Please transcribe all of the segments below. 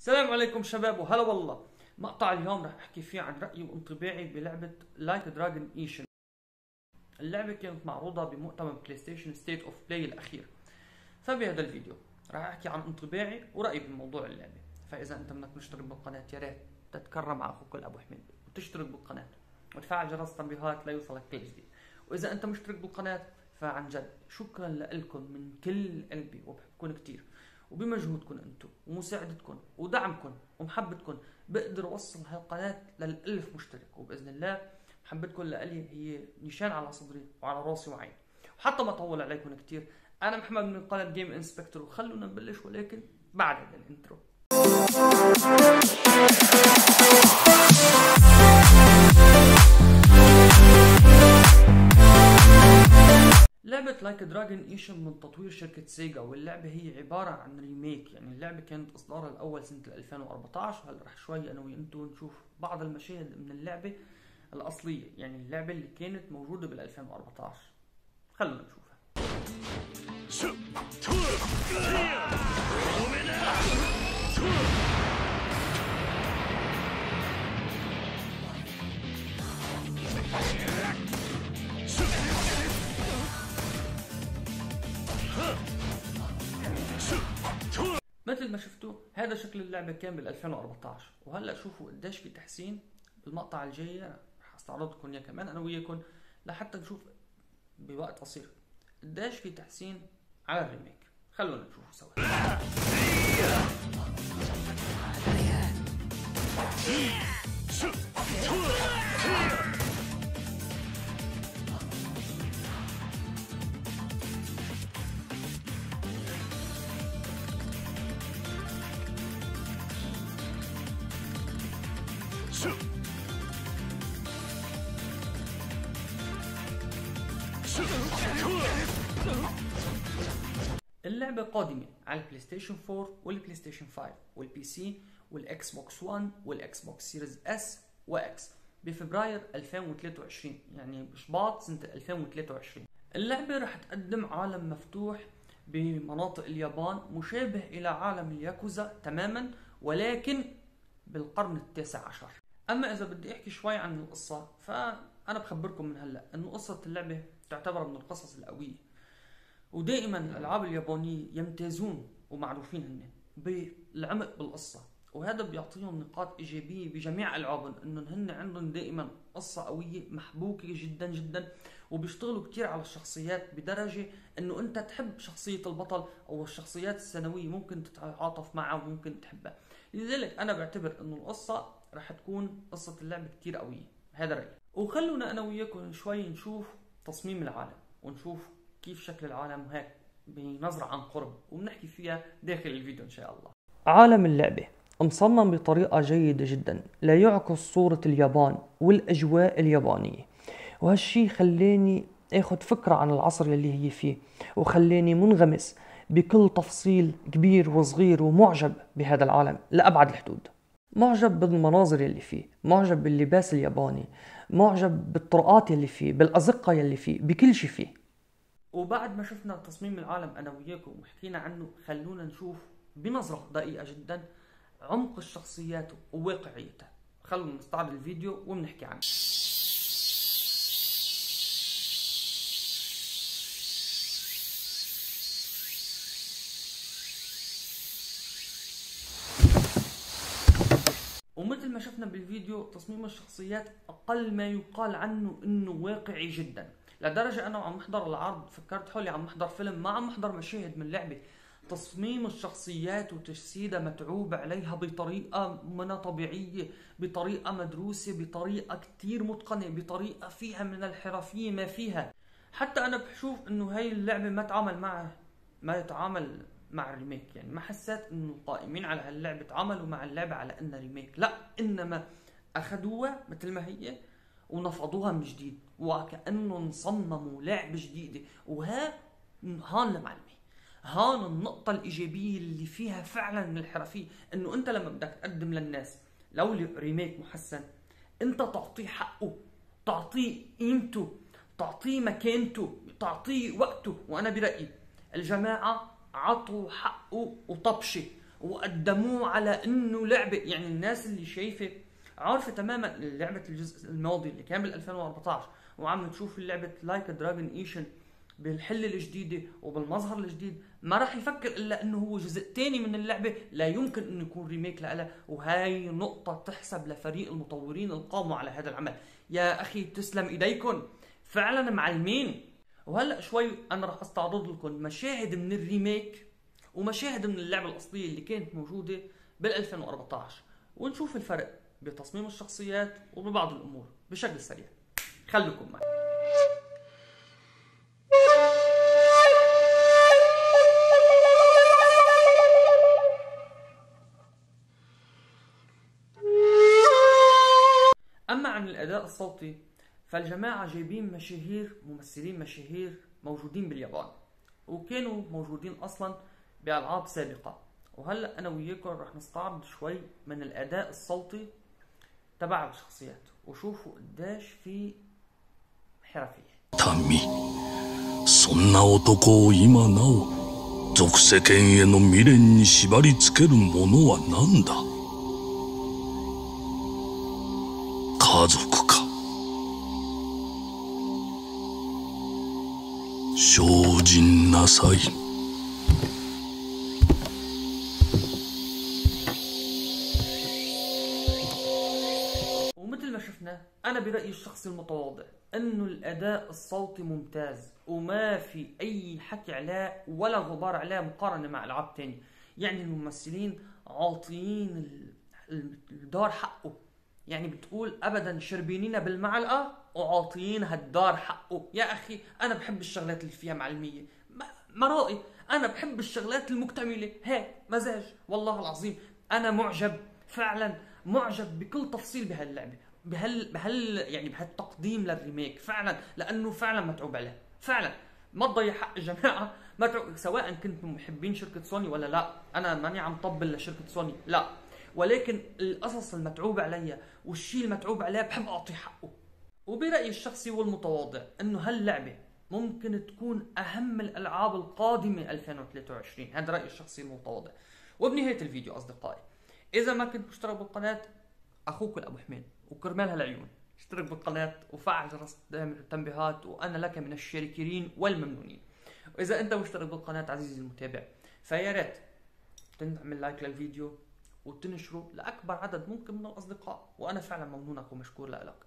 السلام عليكم شباب وهلا والله مقطع اليوم رح أحكي فيه عن رأيي وانطباعي بلعبة Like a Dragon Ishin اللعبة كانت معروضة بمؤتمر PlayStation State of Play الأخير. فبهذا الفيديو رح أحكي عن انطباعي ورأيي بموضوع اللعبة. فإذا أنت منك مشترك بالقناة يا ريت تتكرم على أخوك ابو حميد وتشترك بالقناة وتفعل جرس التنبيهات ليوصلك كل جديد. وإذا أنت مشترك بالقناة فعن جد شكرا لكم من كل قلبي وبحبكم كثير وبمجهودكم أنتم ومساعدتكم ودعمكم ومحبتكم بقدر اوصل هالقناة للألف مشترك. وبإذن الله محبتكم لإلي هي نشان على صدري وعلى راسي وعيني. وحتى ما اطول عليكم كثير أنا محمد من قناة Game Inspector وخلونا نبلش ولكن بعد هذا ال intro Like a Dragon Ishin من تطوير شركة Sega واللعبة هي عبارة عن remake يعني اللعبة كانت إصدارها الأول سنة 2014 وهلا رح شوي أنا وأنتو نشوف بعض المشاهد من اللعبة الأصلية. يعني اللعبة اللي كانت موجودة بال 2014 خلونا نشوفها. مثل ما شفتوا هذا شكل اللعبة كان بال 2014 وهلا شوفوا قديش في تحسين. بالمقطع الجاي رح استعرض لكم إياه كمان أنا وياكم لحتى نشوف بوقت قصير. قديش في تحسين على الريميك. خلونا نشوفه سوا. اللعبة قادمة على ال PlayStation 4 وال PlayStation 5 وال PC وال Xbox 1 وال Xbox Series S و X بفبراير 2023 يعني بشباط سنة 2023 اللعبة رح تقدم عالم مفتوح بمناطق اليابان مشابه إلى عالم الياكوزا تماما ولكن بالقرن التاسع عشر. أما إذا بدي أحكي شوي عن القصة فأنا بخبركم من هلأ أنه قصة اللعبة تعتبر من القصص القوية. ودائما الألعاب اليابانية يمتازون ومعروفين هن بالعمق بالقصة. وهذا بيعطيهم نقاط إيجابية بجميع العابهم إنهم هن عندهم دائما قصة قوية محبوكة جدا جدا وبيشتغلوا كثير على الشخصيات بدرجة إنه أنت تحب شخصية البطل أو الشخصيات الثانويه ممكن تتعاطف معها وممكن تحبها. لذلك أنا بعتبر إنه القصة رح تكون قصة اللعبة كثير قوية هذا رايي وخلونا أنا وياكم شوي نشوف تصميم العالم ونشوف كيف شكل العالم هيك بنظرة عن قرب وبنحكي فيها داخل الفيديو إن شاء الله. عالم اللعبة مصمم بطريقة جيدة جدا ليعكس صورة اليابان والأجواء اليابانية. وهالشي خلاني آخذ فكرة عن العصر اللي هي فيه وخلاني منغمس بكل تفصيل كبير وصغير ومعجب بهذا العالم لأبعد الحدود. معجب بالمناظر اللي فيه معجب باللباس الياباني معجب بالطرقات اللي فيه بالأزقة اللي فيه بكل شي فيه. وبعد ما شفنا تصميم العالم أنا وياكم وحكينا عنه خلونا نشوف بنظرة دقيقة جدا عمق الشخصيات وواقعيتها. خلونا نستعرض الفيديو وبنحكي عنه ومثل ما شفنا بالفيديو تصميم الشخصيات أقل ما يقال عنه إنه واقعي جدا. لدرجة أنا وعم محضر العرض فكرت حولي عم محضر فيلم ما عم محضر مشاهد من لعبة. تصميم الشخصيات وتجسيدها متعوب عليها بطريقة منا طبيعية بطريقة مدروسة بطريقة كتير متقنة بطريقة فيها من الحرفية ما فيها. حتى أنا بشوف إنه هاي اللعبة ما تعامل مع ما يتعامل مع ال remake. يعني ما حسيت إنه قائمين على هاللعبة تعاملوا مع اللعبة على إنها remake. لا إنما أخذوها مثل ما هي ونفضوها من جديد. وكأنهم صمموا لعبة جديدة. وها هان المعلمة. هان النقطة الإيجابية اللي فيها فعلا من الحرفية. إنه أنت لما بدك تقدم للناس لو remake محسن أنت تعطيه حقه تعطيه قيمته تعطيه مكانته تعطيه وقته. وأنا برأيي الجماعة عطوا حقه وطبشة وقدموه على إنه لعبة. يعني الناس اللي شايفة عارفة تماما لعبة الجزء الماضي اللي كان بال 2014 وعم تشوف لعبه Like a Dragon Ishin بالحلة الجديدة وبالمظهر الجديد ما راح يفكر إلا إنه هو جزء تاني من اللعبة. لا يمكن إنه يكون remake لها وهاي نقطة تحسب لفريق المطورين اللي قاموا على هذا العمل. يا أخي تسلم ايديكم فعلا معلمين. وهلأ شوي أنا راح أستعرض لكم مشاهد من الريميك ومشاهد من اللعبة الأصلية اللي كانت موجودة بال 2014 ونشوف الفرق بتصميم الشخصيات وببعض الأمور بشكل سريع. خليكم معي. أما عن الأداء الصوتي فالجماعه جايبين مشاهير ممثلين مشاهير موجودين باليابان وكانوا موجودين اصلا بالعاب سابقه وهلا انا وياكم رح نستعرض شوي من الاداء الصوتي تبع الشخصيات وشوفوا قديش في حرفيه 民そんな男を今なお俗世間への未練に縛り付けるものは何だ 精進なさい ومثل ما شفنا انا برايي الشخصي المتواضع انه الاداء الصوتي ممتاز وما في اي حكي عليه ولا غبار عليه مقارنه مع العاب تانية يعني الممثلين عاطيين ال- ال- الدار حقه يعني بتقول ابدا شربينينا بالمعلقة وعاطيين هالدار حقه. يا أخي أنا بحب الشغلات اللي فيها معلمية. ما- مرائي أنا بحب الشغلات المكتملة. هيك مزاج. والله العظيم أنا معجب. فعلا معجب بكل تفصيل بهاللعبة. بهال بهال يعني بهالتقديم للريميك. فعلا لأنه فعلا متعوب عليه. فعلا ما تضيع حق الجماعة. متعوب سواء كنتم محبين شركة سوني ولا لا. أنا ماني عم طبل لشركة سوني. لا. ولكن القصص المتعوب عليها والشيء المتعوب عليه بحب اعطيه حقه. وبرأيي الشخصي والمتواضع إنه هاللعبة ممكن تكون أهم الألعاب القادمة 2023 هذا رأيي الشخصي المتواضع. وبنهاية الفيديو أصدقائي إذا ما كنت مشترك بالقناة أخوك ابو حميد وكرمال هالعيون. اشترك بالقناة وفعل جرس التنبيهات وأنا لك من الشاكرين والممنونين. وإذا أنت مشترك بالقناة عزيزي المتابع فيا ريت تعمل لايك للفيديو وتنشره لأكبر عدد ممكن من الأصدقاء. وأنا فعلا ممنونك ومشكور لك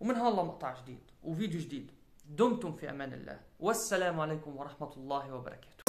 ومن هالله مقطع جديد وفيديو جديد. دمتم في أمان الله. والسلام عليكم ورحمة الله وبركاته.